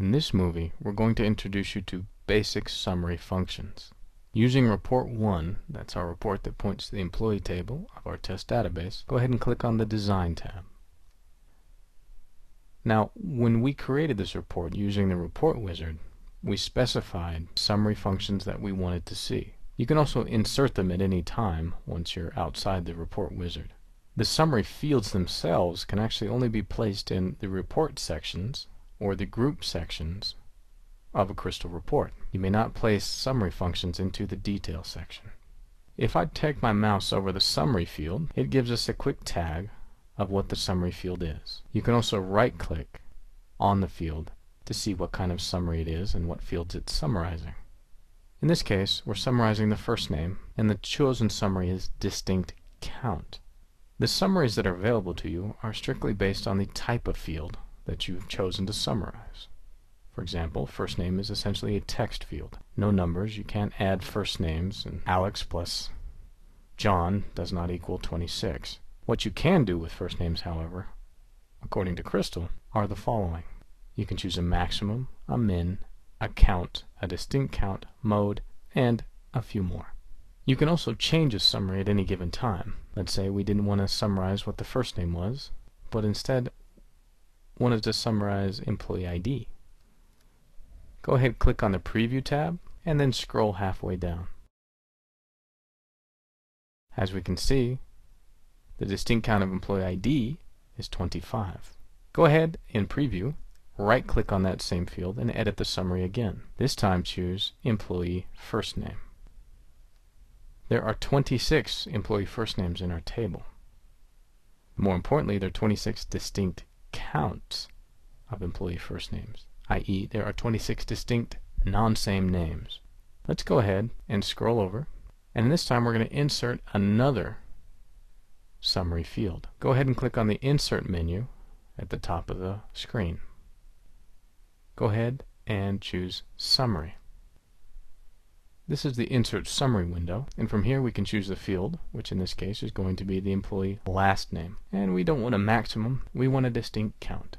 In this movie, we're going to introduce you to basic summary functions. Using report 1, that's our report that points to the employee table of our test database, go ahead and click on the Design tab. Now, when we created this report using the report wizard, we specified summary functions that we wanted to see. You can also insert them at any time once you're outside the report wizard. The summary fields themselves can actually only be placed in the report sections or the group sections of a crystal report. You may not place summary functions into the detail section. If I take my mouse over the summary field, it gives us a quick tag of what the summary field is. You can also right click on the field to see what kind of summary it is and what fields it's summarizing. In this case, we're summarizing the first name, and the chosen summary is distinct count. The summaries that are available to you are strictly based on the type of field that you've chosen to summarize. For example, first name is essentially a text field. No numbers, you can't add first names, and Alex plus John does not equal 26. What you can do with first names, however, according to Crystal, are the following. You can choose a maximum, a min, a count, a distinct count, mode, and a few more. You can also change a summary at any given time. Let's say we didn't want to summarize what the first name was, but instead wanted to summarize employee ID. Go ahead click on the Preview tab and then scroll halfway down. As we can see, the distinct count of employee ID is 25. Go ahead in Preview, right click on that same field and edit the summary again. This time choose Employee First Name. There are 26 employee first names in our table. More importantly, there are 26 distinct counts of employee first names i.e. there are 26 distinct non-same names. Let's go ahead and scroll over and this time we're going to insert another summary field. Go ahead and click on the insert menu at the top of the screen. Go ahead and choose summary. This is the insert summary window and from here we can choose the field which in this case is going to be the employee last name and we don't want a maximum we want a distinct count.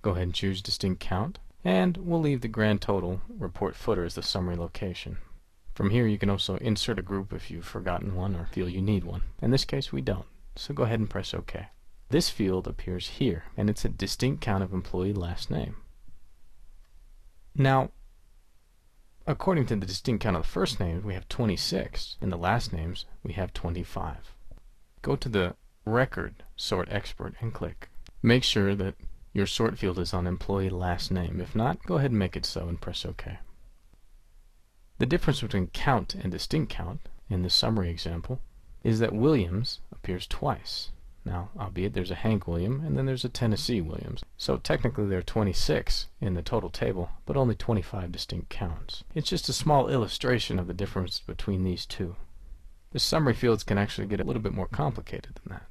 Go ahead and choose distinct count and we'll leave the grand total report footer as the summary location. From here you can also insert a group if you've forgotten one or feel you need one. In this case we don't, so go ahead and press OK. This field appears here, and it's a distinct count of employee last name. Now, according to the distinct count of the first names, we have 26. In the last names, we have 25. Go to the Record Sort Expert and click. Make sure that your sort field is on employee last name. If not, go ahead and make it so and press OK. The difference between count and distinct count in the summary example is that Williams appears twice. Now, albeit there's a Hank William and then there's a Tennessee Williams. So technically there are 26 in the total table, but only 25 distinct counts. It's just a small illustration of the difference between these two. The summary fields can actually get a little bit more complicated than that.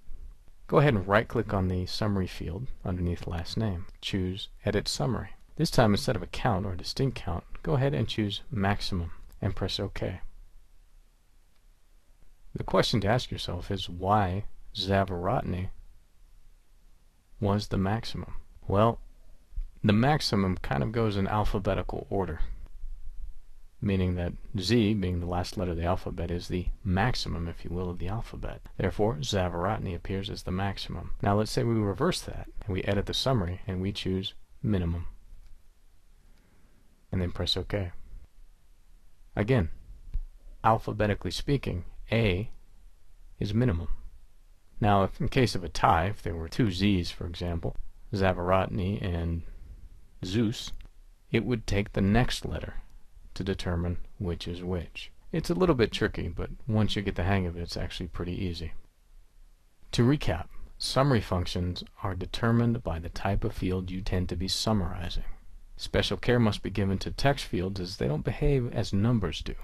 Go ahead and right click on the summary field underneath last name. Choose Edit Summary. This time instead of a count or distinct count, go ahead and choose Maximum and press OK. The question to ask yourself is why Zavarotny was the maximum? Well, the maximum kind of goes in alphabetical order meaning that Z, being the last letter of the alphabet, is the maximum, if you will, of the alphabet. Therefore, Zavarotny appears as the maximum. Now let's say we reverse that, and we edit the summary, and we choose minimum. And then press OK. Again, alphabetically speaking, A is minimum. Now, if in case of a tie, if there were two Z's, for example, Zavarotny and Zeus, it would take the next letter to determine which is which. It's a little bit tricky, but once you get the hang of it, it's actually pretty easy. To recap, summary functions are determined by the type of field you tend to be summarizing. Special care must be given to text fields as they don't behave as numbers do.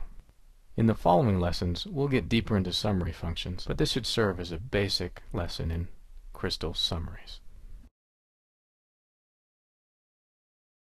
In the following lessons, we'll get deeper into summary functions, but this should serve as a basic lesson in crystal summaries.